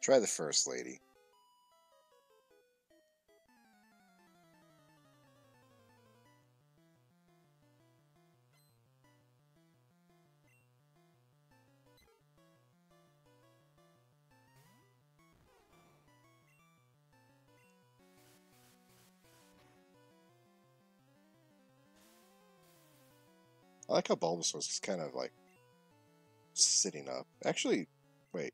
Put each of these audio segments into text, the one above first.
Try the first lady. I like how Bulbasaur is just kind of like sitting up. Actually, wait.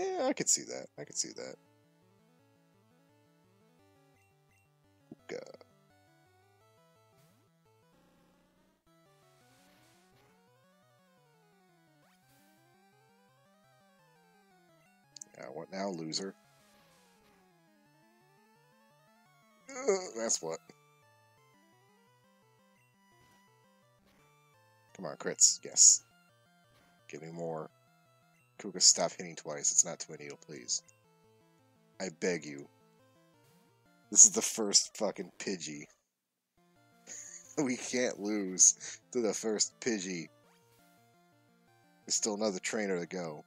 Yeah, I could see that. I could see that. Hookah. Yeah, what now, loser? Ugh, that's what. Come on, crits. Yes. Give me more. Kuga, stop hitting twice. It's not a needle, oh, please. I beg you. This is the first fucking Pidgey. we can't lose to the first Pidgey. There's still another trainer to go.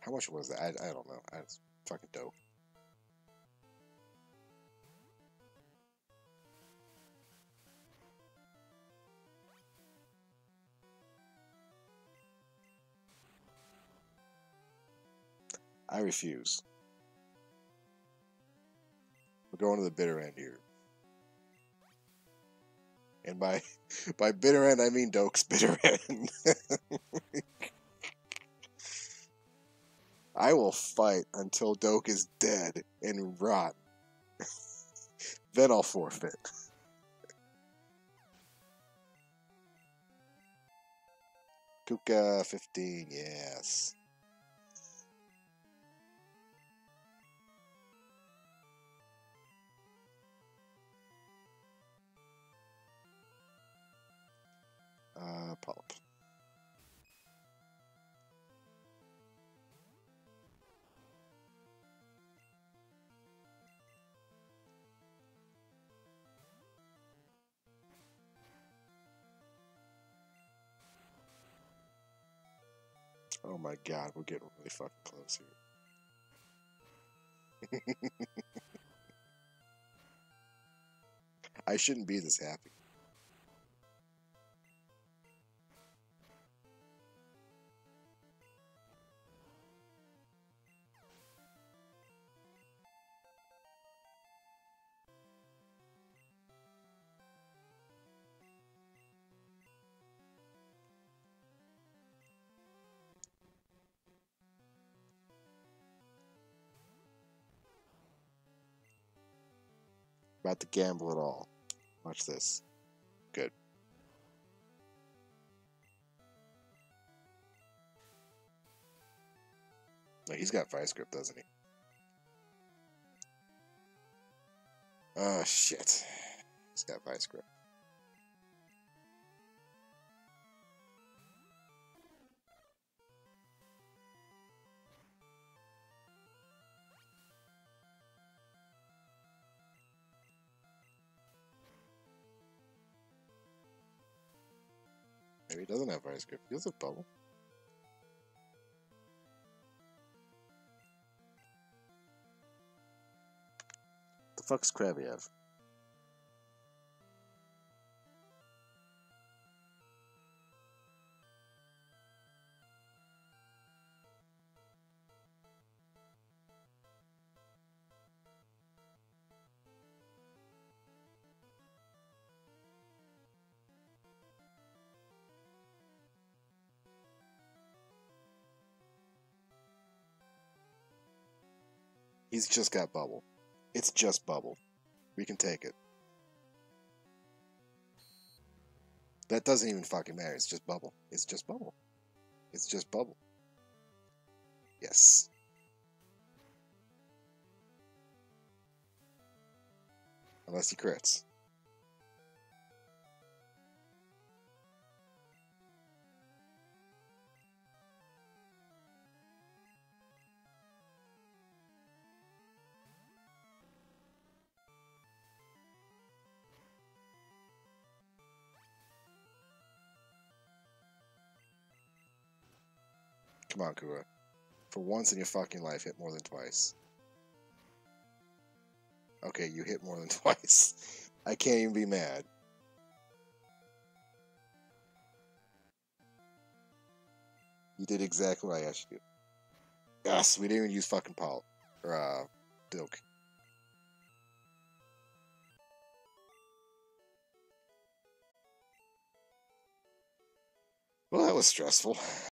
How much was that? I, I don't know. That's fucking dope. I refuse. We're going to the bitter end here. And by by bitter end, I mean Doke's bitter end. I will fight until Doke is dead and rot. then I'll forfeit. Kuka 15, yes. Oh my god, we're getting really fucking close here. I shouldn't be this happy. About to gamble it all. Watch this. Good. No, he's got Vice Grip, doesn't he? Oh, shit. He's got Vice Grip. Maybe he doesn't have Vice Grip. He has a bubble. The fuck's Krabby have? He's just got bubble. It's just bubble. We can take it. That doesn't even fucking matter. It's just bubble. It's just bubble. It's just bubble. Yes. Unless he crits. Come on, Kua. For once in your fucking life, hit more than twice. Okay, you hit more than twice. I can't even be mad. You did exactly what I asked you. Yes, we didn't even use fucking Paul. Or, uh, Dilk. Well, that was stressful.